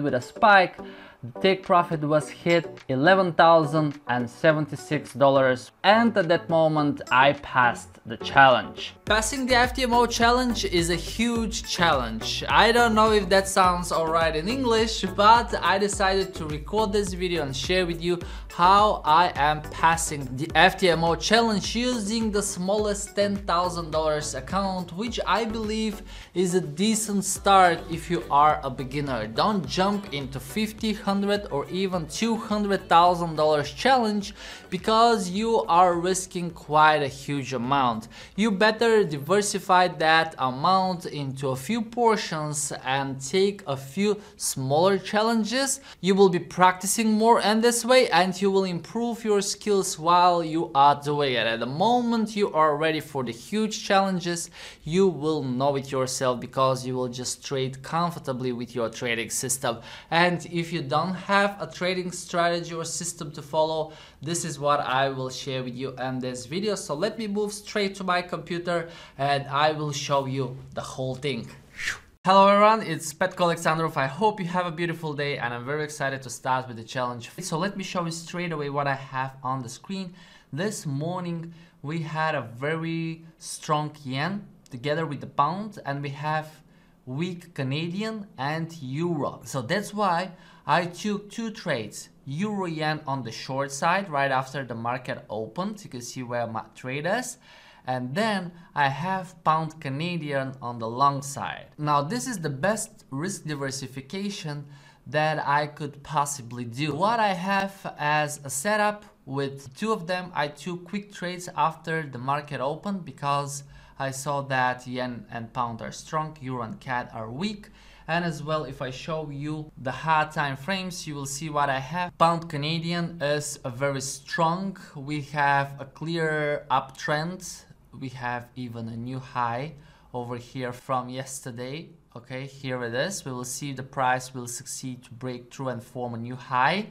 with a spike take profit was hit $11,076 and at that moment I passed the challenge. Passing the FTMO challenge is a huge challenge. I don't know if that sounds alright in English, but I decided to record this video and share with you how I am passing the FTMO challenge using the smallest $10,000 account, which I believe is a decent start if you are a beginner. Don't jump into 50, hundred or even $200,000 challenge because you are risking quite a huge amount. You better diversify that amount into a few portions and take a few smaller challenges. You will be practicing more and this way and you will improve your skills while you are doing it. At the moment you are ready for the huge challenges, you will know it yourself because you will just trade comfortably with your trading system. And if you don't have a trading strategy or system to follow, this is what I will share with you in this video. So let me move straight to my computer and I will show you the whole thing. Hello everyone, it's Petko Alexandrov. I hope you have a beautiful day and I'm very excited to start with the challenge. So let me show you straight away what I have on the screen. This morning we had a very strong yen together with the pound and we have weak Canadian and Euro. So that's why I took two trades. Euro Yen on the short side right after the market opened. You can see where my trade is. And then I have pound Canadian on the long side. Now this is the best risk diversification that I could possibly do. What I have as a setup with two of them, I took quick trades after the market opened because I saw that yen and pound are strong, euro and CAD are weak. And as well, if I show you the hard time frames, you will see what I have. Pound Canadian is a very strong. We have a clear uptrend. We have even a new high over here from yesterday. Okay, here it is. We will see the price will succeed to break through and form a new high.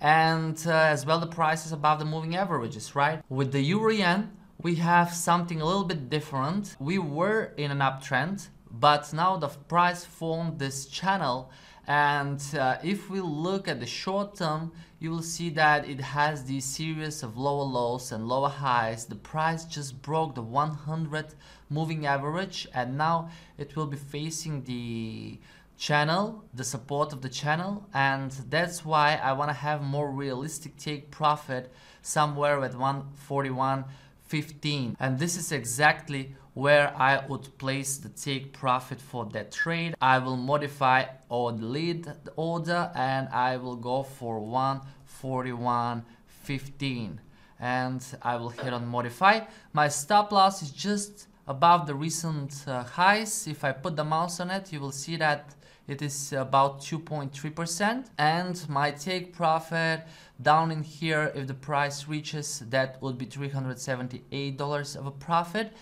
And uh, as well, the price is above the moving averages, right? With the euro yen, we have something a little bit different. We were in an uptrend, but now the price formed this channel and uh, if we look at the short term you will see that it has this series of lower lows and lower highs the price just broke the 100 moving average and now it will be facing the channel the support of the channel and that's why I want to have more realistic take profit somewhere at 141 15 and this is exactly where I would place the take profit for that trade. I will modify or delete the order and I will go for 141.15 and I will hit on modify. My stop loss is just above the recent uh, highs. If I put the mouse on it, you will see that it is about 2.3% and my take profit down in here if the price reaches that would be $378 of a profit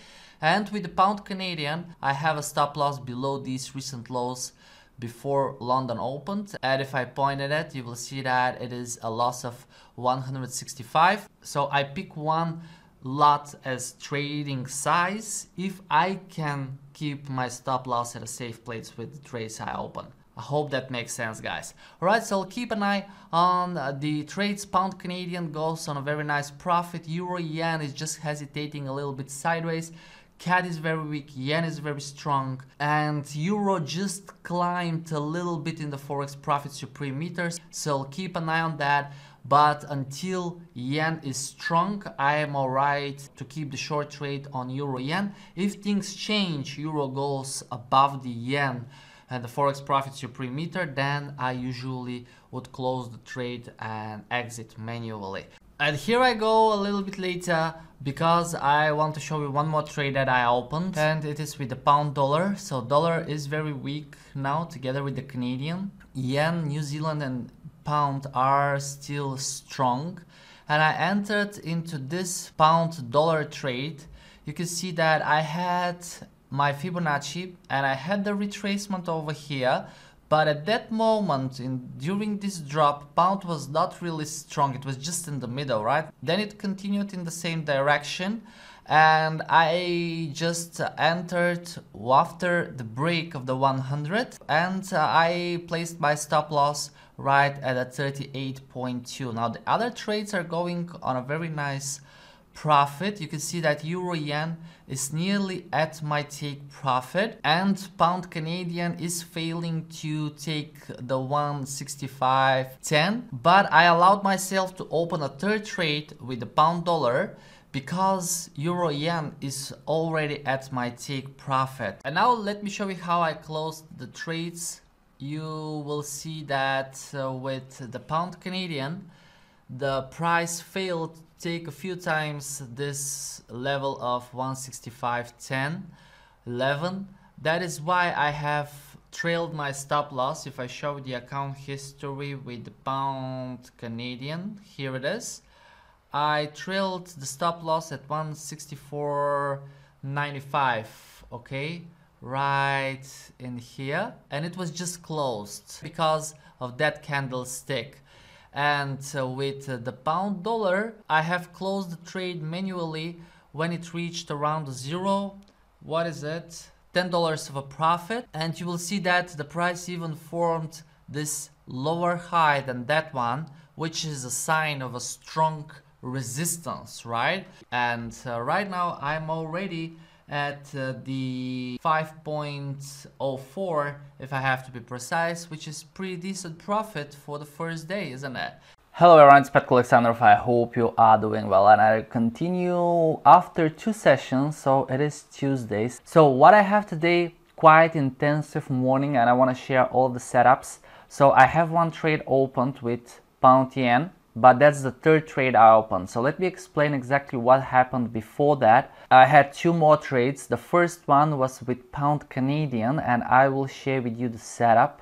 and with the pound Canadian, I have a stop loss below these recent lows before London opened. And if I point at it, you will see that it is a loss of 165. So I pick one lot as trading size if I can keep my stop loss at a safe place with the trades I open. I hope that makes sense guys. Alright, so keep an eye on the trades. Pound Canadian goes on a very nice profit. Euro Yen is just hesitating a little bit sideways. CAD is very weak, Yen is very strong, and Euro just climbed a little bit in the Forex Profit Supreme meters, so keep an eye on that. But until Yen is strong, I am alright to keep the short trade on Euro Yen. If things change, Euro goes above the Yen and the Forex Profit Supreme meter, then I usually would close the trade and exit manually. And here I go a little bit later because I want to show you one more trade that I opened and it is with the pound dollar. So dollar is very weak now together with the Canadian. Yen, New Zealand and pound are still strong. And I entered into this pound dollar trade. You can see that I had my Fibonacci and I had the retracement over here but at that moment, in, during this drop, pound was not really strong. It was just in the middle, right? Then it continued in the same direction. And I just entered after the break of the 100 and uh, I placed my stop loss right at a 38.2 now the other trades are going on a very nice profit. You can see that euro yen is nearly at my take profit. And pound canadian is failing to take the 165.10 but i allowed myself to open a third trade with the pound dollar because euro yen is already at my take profit. And now let me show you how i closed the trades. You will see that uh, with the pound canadian the price failed to take a few times this level of 165.10 11 that is why I have trailed my stop loss. If I show the account history with the pound Canadian here it is I trailed the stop loss at 164.95 okay? Right in here. And it was just closed because of that candlestick. And uh, with uh, the pound dollar I have closed the trade manually when it reached around zero. What is it? Ten dollars of a profit. And you will see that the price even formed this lower high than that one which is a sign of a strong resistance right and uh, right now I'm already at uh, the 5.04 if I have to be precise, which is pretty decent profit for the first day, isn't it? Hello everyone, it's Petko Alexandrov. I hope you are doing well and I continue after two sessions, so it is Tuesdays. So what I have today, quite intensive morning and I want to share all the setups. So I have one trade opened with pound yen but that's the third trade I opened. So let me explain exactly what happened before that. I had two more trades. The first one was with pound Canadian and I will share with you the setup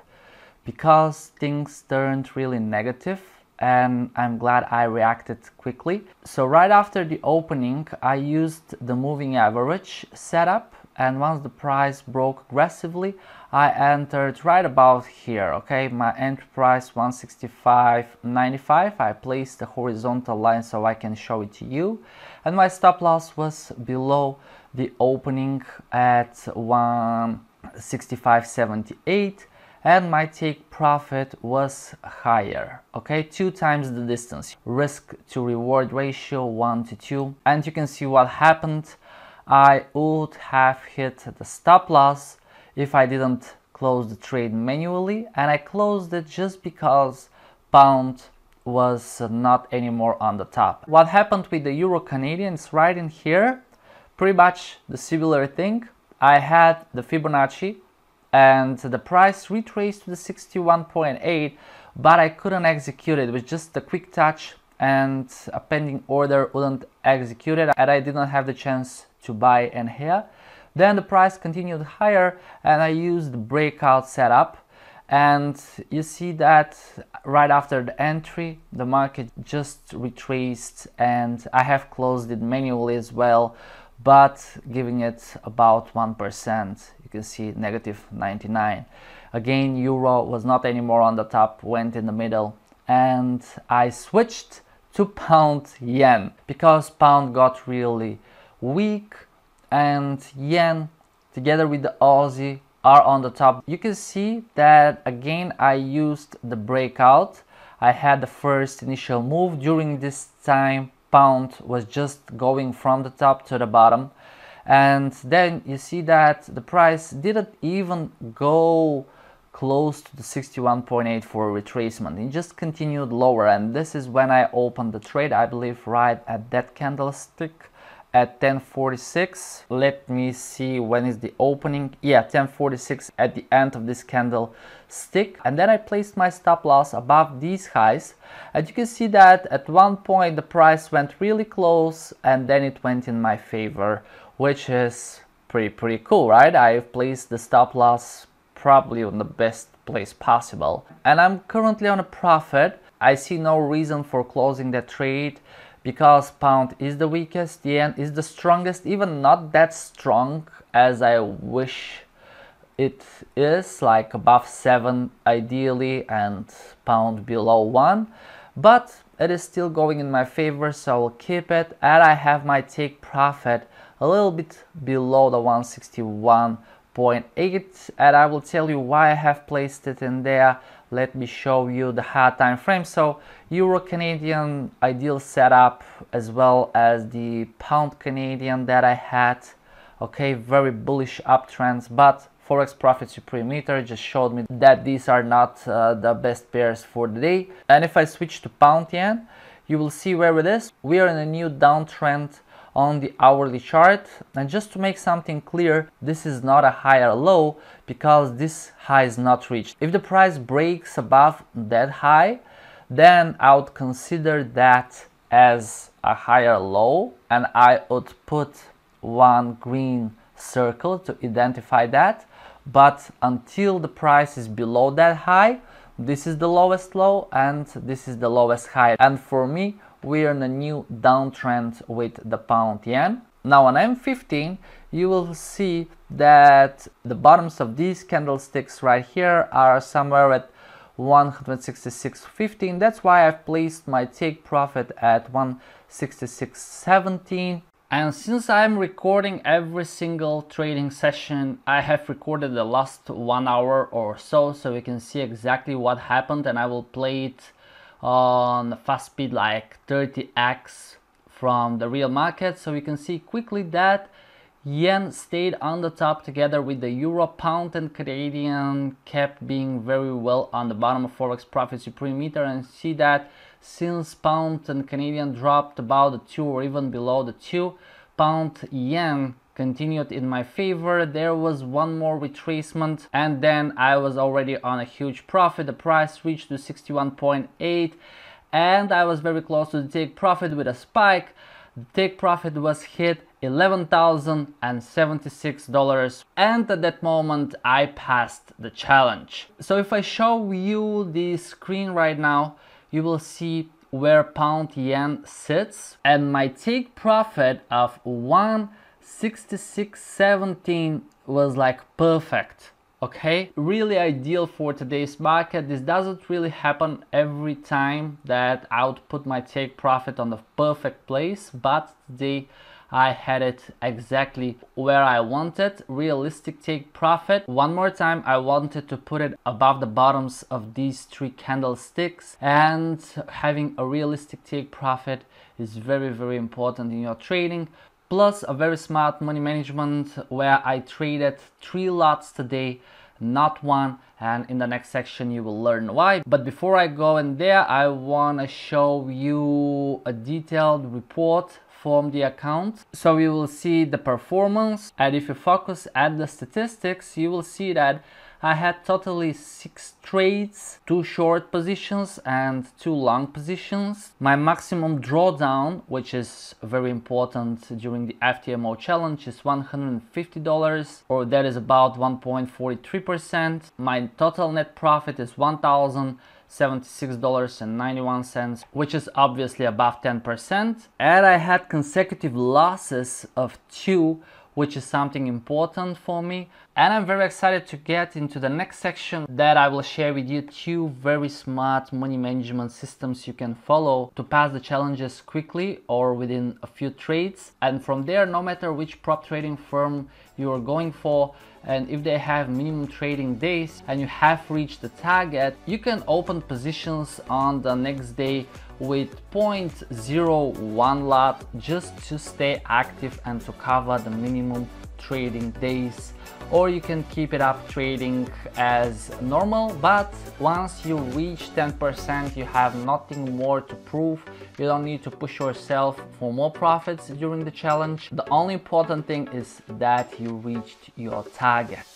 because things turned really negative and I'm glad I reacted quickly. So right after the opening, I used the moving average setup and once the price broke aggressively, I entered right about here, okay? My entry price 165.95. I placed the horizontal line so I can show it to you. And my stop loss was below the opening at 165.78 and my take profit was higher okay two times the distance risk to reward ratio 1 to 2 and you can see what happened I would have hit the stop loss if I didn't close the trade manually and I closed it just because pound was not anymore on the top. What happened with the Euro Canadian is right in here, pretty much the similar thing. I had the Fibonacci and the price retraced to the 61.8 but I couldn't execute it. with just a quick touch and a pending order wouldn't execute it and I didn't have the chance to buy in here. Then the price continued higher and I used the breakout setup. And you see that right after the entry the market just retraced and I have closed it manually as well but giving it about 1% you can see negative 99 again euro was not anymore on the top went in the middle. And I switched to pound yen because pound got really weak and yen together with the Aussie are on the top. You can see that again I used the breakout. I had the first initial move during this time pound was just going from the top to the bottom and then you see that the price didn't even go close to the 61.8 for retracement. It just continued lower and this is when I opened the trade I believe right at that candlestick at 1046 let me see when is the opening. Yeah 1046 at the end of this candle stick and then I placed my stop loss above these highs. And you can see that at one point the price went really close and then it went in my favor which is pretty pretty cool right? I've placed the stop loss probably on the best place possible. And I'm currently on a profit. I see no reason for closing that trade because pound is the weakest, yen is the strongest, even not that strong as I wish it is, like above 7 ideally and pound below 1. but it is still going in my favor so I will keep it. And I have my take profit a little bit below the 161.8 and I will tell you why I have placed it in there. Let me show you the hard time frame. So euro canadian ideal setup as well as the pound canadian that i had. Okay very bullish uptrends but forex profit supreme meter just showed me that these are not uh, the best pairs for the day. And if i switch to pound yen you will see where it is. We are in a new downtrend on the hourly chart. And just to make something clear this is not a higher low because this high is not reached. If the price breaks above that high then I would consider that as a higher low and I would put one green circle to identify that. But until the price is below that high this is the lowest low and this is the lowest high. And for me we're in a new downtrend with the pound yen. Now on M15, you will see that the bottoms of these candlesticks right here are somewhere at 166.15. That's why I've placed my take profit at 166.17. And since I'm recording every single trading session, I have recorded the last one hour or so, so we can see exactly what happened and I will play it on fast speed like 30x from the real market. So we can see quickly that yen stayed on the top together with the euro, pound and Canadian kept being very well on the bottom of Forex Profit Supreme Meter and see that since pound and Canadian dropped about the 2 or even below the 2, pound yen continued in my favor. There was one more retracement and then I was already on a huge profit. The price reached to 61.8 and I was very close to the take profit with a spike. The take profit was hit $11,076 and at that moment I passed the challenge. So if I show you the screen right now, you will see where pound yen sits and my take profit of one 6617 was like perfect okay? Really ideal for today's market. This doesn't really happen every time that i would put my take profit on the perfect place but today I had it exactly where I wanted. Realistic take profit. One more time I wanted to put it above the bottoms of these three candlesticks and having a realistic take profit is very very important in your trading plus a very smart money management where I traded three lots today not one and in the next section you will learn why. But before I go in there I want to show you a detailed report from the account. So you will see the performance and if you focus at the statistics you will see that I had totally six trades, two short positions and two long positions. My maximum drawdown, which is very important during the FTMO challenge, is $150 or that is about 1.43%. My total net profit is 1000 $76.91, which is obviously above 10%. And I had consecutive losses of two which is something important for me. And I'm very excited to get into the next section that I will share with you two very smart money management systems you can follow to pass the challenges quickly or within a few trades. And from there, no matter which prop trading firm you are going for, and if they have minimum trading days and you have reached the target, you can open positions on the next day with 0.01 lot just to stay active and to cover the minimum trading days. Or you can keep it up trading as normal but once you reach 10% you have nothing more to prove. You don't need to push yourself for more profits during the challenge. The only important thing is that you reached your target